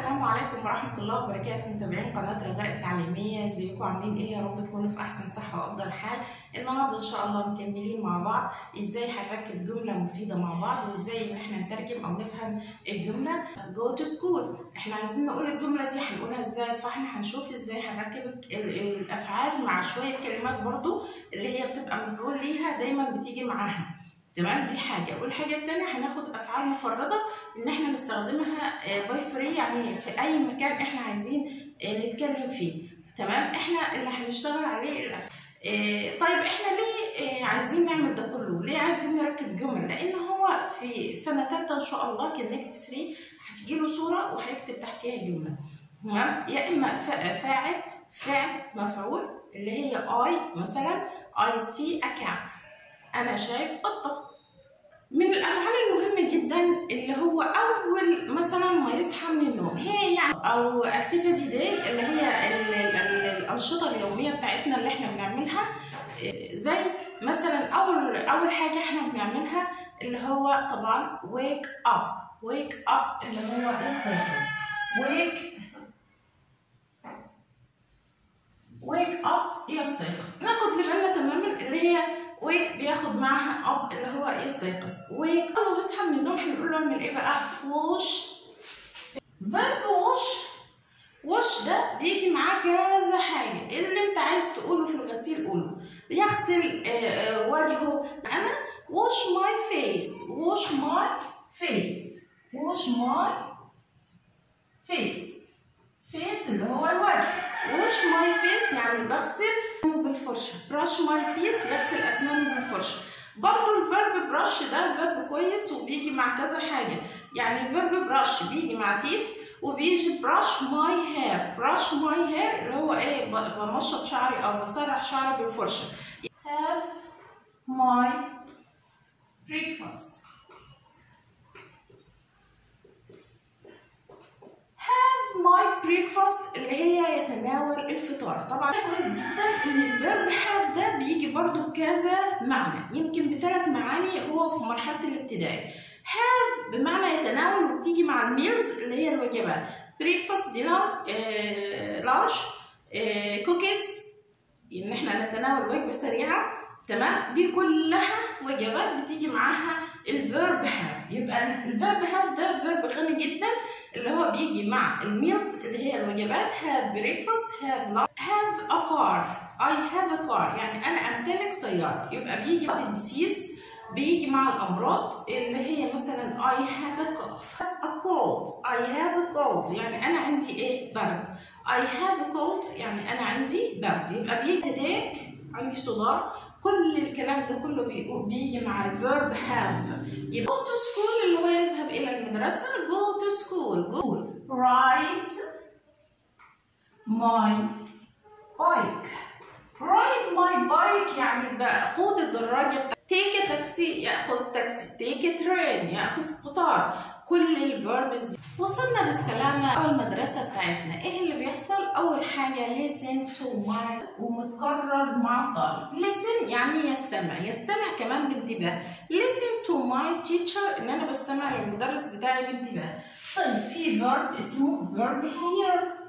السلام عليكم ورحمة الله وبركاته. متابعين قناة رجاء التعليمية ازيكم؟ عاملين إيه؟ يا رب تكونوا في أحسن صحة وأفضل حال. النهاردة إن شاء الله مكملين مع بعض. إزاي هنركب جملة مفيدة مع بعض وإزاي إن إحنا نترجم أو نفهم الجملة؟ go to school. إحنا عايزين نقول الجملة دي هنقولها إزاي؟ فإحنا هنشوف إزاي هنركب ال- الأفعال مع شوية كلمات برضو اللي هي بتبقى مفعول ليها دايما بتيجي معاها. تمام؟ دي حاجة. والحاجة التانية هناخد أفعال مفردة إن إحنا نستخدمها باي فري يعني في أي مكان إحنا عايزين آه، نتكلم فيه. تمام؟ إحنا اللي هنشتغل عليه الأفعال آه، طيب إحنا ليه آه، عايزين نعمل ده كله؟ ليه عايزين نركب جمل؟ لأن هو في سنة تالتة إن شاء الله Connect 3 هتجيله صورة وهيكتب تحتيها جملة. تمام؟ يا فا- فاعل فعل مفعول اللي هي I مثلا see a cat. أنا شايف قطة. من الأفعال المهمة جدا اللي هو أول مثلا ما يصحى من النوم. هي يعني أو activity day اللي هي ال- ال- ال- الأنشطة اليومية بتاعتنا اللي إحنا بنعملها. زي مثلا اول أول حاجة إحنا بنعملها اللي هو طبعا wake up. Wake up اللي هو يستيقظ wake wake up يستيقظ ناخد لبالنا تماما اللي هي wake بياخد معاها up اللي هو يستيقظ wake اول ما بيصحى من النوم هنقول له اعمل إيه بقى؟ wash verb wash wash ده بيجي معاه كذا حاجة. اللي أنت عايز تقوله في الغسيل قوله. يغسل آه، آه، وجهه أنا wash my face wash my face wash my face face اللي هو الوجه. Wash my face يعني بغسل بالفرشة brush my teeth يغسل أسنانه بالفرشة برضه ال verb brush ده فيرب كويس وبيجي مع كذا حاجة. يعني ال verb brush بيجي مع teeth وبيجي brush my hair brush my hair اللي هو إيه بمشط شعري أو بسرح شعري بالفرشة have my breakfast. Have my breakfast. معنى يمكن بثلاث معاني هو في مرحلة الابتدائي have بمعنى يتناول وبتيجي مع ال meals اللي هي الوجبات. breakfast dinner lunch cookies إن إحنا نتناول وجبة سريعة. تمام؟ دي كلها وجبات بتيجي معاها ال verb have يبقى ال verb have ده verb غني جدا اللي هو بيجي مع ال meals اللي هي الوجبات. breakfast have lunch have a car. I have a car. يعني أمتلك سيارة. يبقى بيجي بعد ال diseases بيجي مع الأمراض اللي هي مثلا I have a cough a cold. I have a cold. يعني أنا عندي إيه؟ برد. I have a cold. يعني أنا عندي برد. يبقى بيجي headache. عندي صداع. كل الكلام ده كله بيجي مع ال verb have. يبقى go to school اللي هو يذهب إلى المدرسة. go to school. go ride my bike. Ride my bike يعني بقود الدراجة. A taxi يأخذ تاكسي a train يأخذ قطار. كل ال verbs دي وصلنا بالسلامة أول المدرسة بتاعتنا. إيه اللي بيحصل؟ أول حاجة listen to my ومتكرر مع الطالب listen يعني يستمع. يستمع كمان بانتباه. Listen to my teacher إن أنا بستمع للمدرس بتاعي بانتباه. طيب في verb اسمه verb hear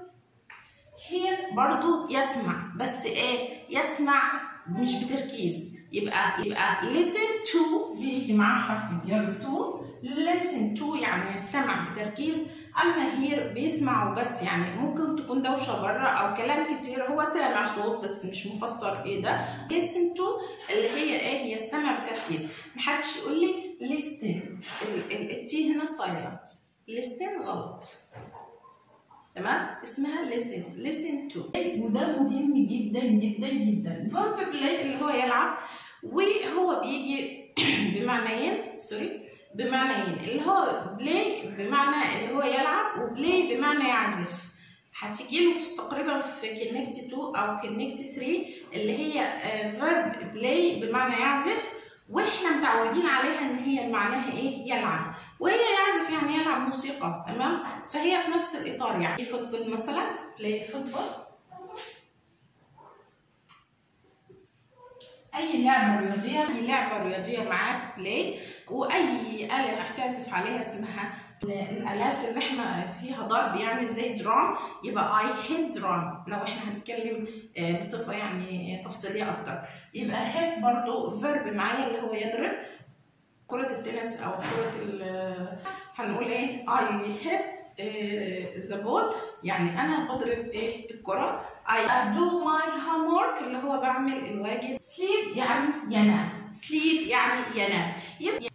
hear برضو يسمع بس إيه؟ يسمع مش بتركيز. يبقى يبقى listen to بيجي معاه حرف الجر to listen to يعني يستمع بتركيز. أما hear بيسمع وبس يعني ممكن تكون دوشة بره أو كلام كتير. هو سامع صوت بس مش مفسر إيه ده. Listen to اللي هي إيه؟ يستمع بتركيز. محدش يقول لي listen. ال- ال- ال T هنا silent. Listen غلط تمام؟ اسمها listen listen to وده مهم جدا جدا جدا. Verb play اللي هو يلعب وهو بيجي بمعنيين sorry بمعنيين. اللي هو play بمعنى اللي هو يلعب و play بمعنى يعزف. هتيجي له في تقريبا في Connect 2 أو Connect 3 اللي هي verb play بمعنى يعزف. وإحنا متعودين عليها إن هي معناها إيه؟ يلعب. وهي يعزف يعني يلعب موسيقى تمام؟ فهي في نفس الإطار يعني. football مثلا play football أي لعبة رياضية أي لعبة رياضية معاك play وأي آلة هتعزف عليها اسمها الآلات اللي إحنا فيها ضرب يعني زي drum يبقى I hit drum لو إحنا هنتكلم آه، بصفة يعني تفصيلية أكتر. يبقى hit برضو verb معايا اللي هو يضرب. كرة التنس أو كرة ال- هنقول إيه؟ I hit the ball يعني أنا بضرب إيه؟ الكرة. I do my homework اللي هو بعمل الواجب. sleep يعني ينام. sleep يعني ينام. يبقى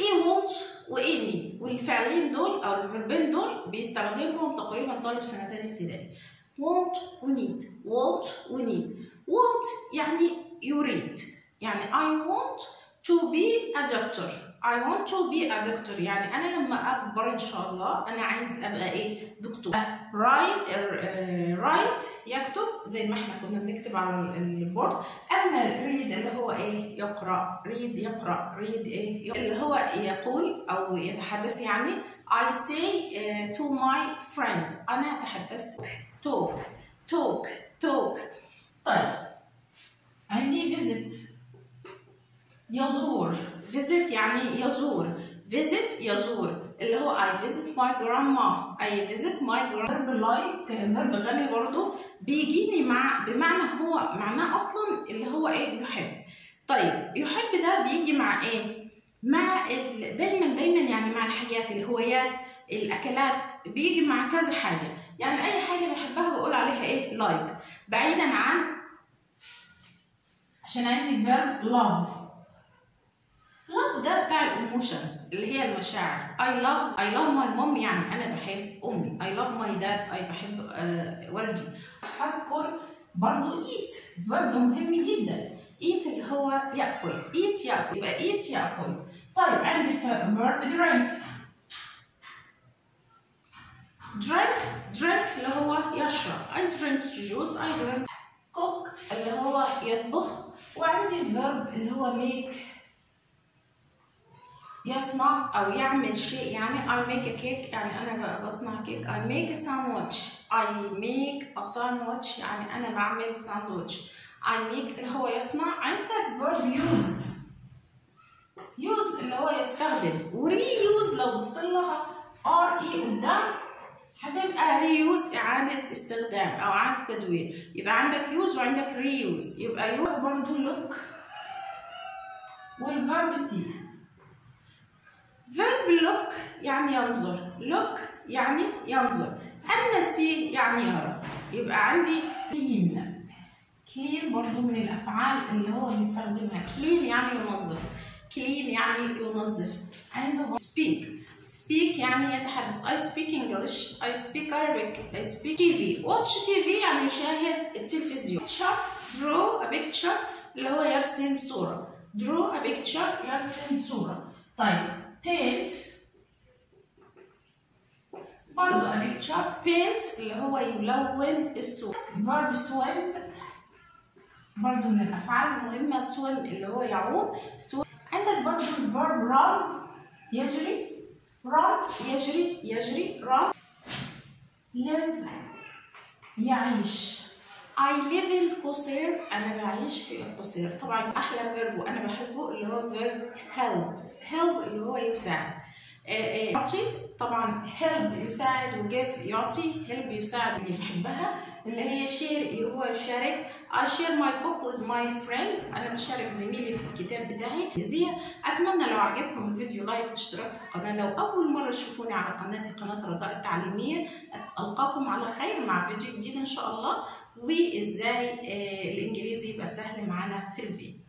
إيه want وايه need والفعلين الفيربين دول بيستخدمهم تقريبا طالب سنة تانية ابتدائي. want و need. want و need. want يعني يريد يعني I want to be a doctor. I want to be a doctor. يعني أنا لما أكبر إن شاء الله أنا عايز أبقى إيه؟ دكتور. write uh, write يكتب زي ما إحنا كنا بنكتب على البورد أما read اللي هو إيه؟ يقرأ. read يقرأ. read إيه؟ اللي هو يقول أو يتحدث يعني I say uh, to my friend. أنا تحدثت talk. Talk. Talk. طيب. عندي visit. يزور. Visit يعني يزور. Visit يزور. اللي هو I visit my grandma. I visit my grandma like verb غني برضو. بيجيني مع بمعنى هو معناه أصلا اللي هو إيه؟ يحب. طيب. يحب ده بيجي مع إيه؟ مع. دايما دايما يعني مع الحاجات الهوايات الأكلات بيجي مع كذا حاجة. يعني أي حاجة بحبها بقول عليها إيه؟ like. بعيدا عن عشان عندي verb love. Love ده بتاع الايموشنز اللي هي المشاعر. I love I love my mom يعني أنا بحب أمي. I love my dad. I بحب آه والدي. هذكر برضو eat. Verb مهم جدا. Eat اللي هو يأكل eat يأكل يبقى eat يأكل. طيب عندي verb drink. drink drink اللي هو يشرب. I drink juice I drink cook اللي هو يطبخ. وعندي verb اللي هو make يصنع أو يعمل شيء. يعني I make a cake. يعني أنا بصنع كيك I make a sandwich. I make a sandwich. يعني أنا بعمل ساندويتش I make اللي هو يصنع عندك verb use. Use اللي هو يستخدم. و reuse لو ضفت لها R E قدام. هتبقى reuse إعادة استخدام أو إعادة تدوير. يبقى عندك use وعندك reuse. يبقى يبقى برضه look وال verb see verb look يعني ينظر. Look يعني ينظر. أما see يعني يرى. يبقى عندي clean clean برضو من الأفعال اللي هو بيستخدمها. clean يعني ينظف. clean يعني ينظف. عنده speak speak يعني يتحدث. I speak English I speak Arabic I speak TV watch TV يعني يشاهد التلفزيون. picture draw a اللي هو يرسم صورة. draw a picture يرسم صورة. طيب. paint برضه a picture paint اللي هو يلون الصورة. verb swim برضه من الأفعال المهمة swim اللي هو يعوم. swim عندك برضه ال verb run يجري run يجري يجري run live يعيش. I live in قصير أنا بعيش في القصير. طبعا أحلى verb وأنا بحبه اللي هو فيرب help help اللي هو يساعد. يعطي. طبعا help يساعد و give يعطي. help يساعد اللي بحبها اللي هي share هو يشارك I share my book with my friend. أنا بشارك زميلي في الكتاب بتاعي. زي أتمنى لو عجبكم الفيديو like واشتراك في القناة. لو أول مرة تشوفوني على قناتي قناة رجاء التعليمية ألقاكم على خير مع فيديو جديد إن شاء الله. وإزاي الإنجليزي يبقى سهل معانا في البيت.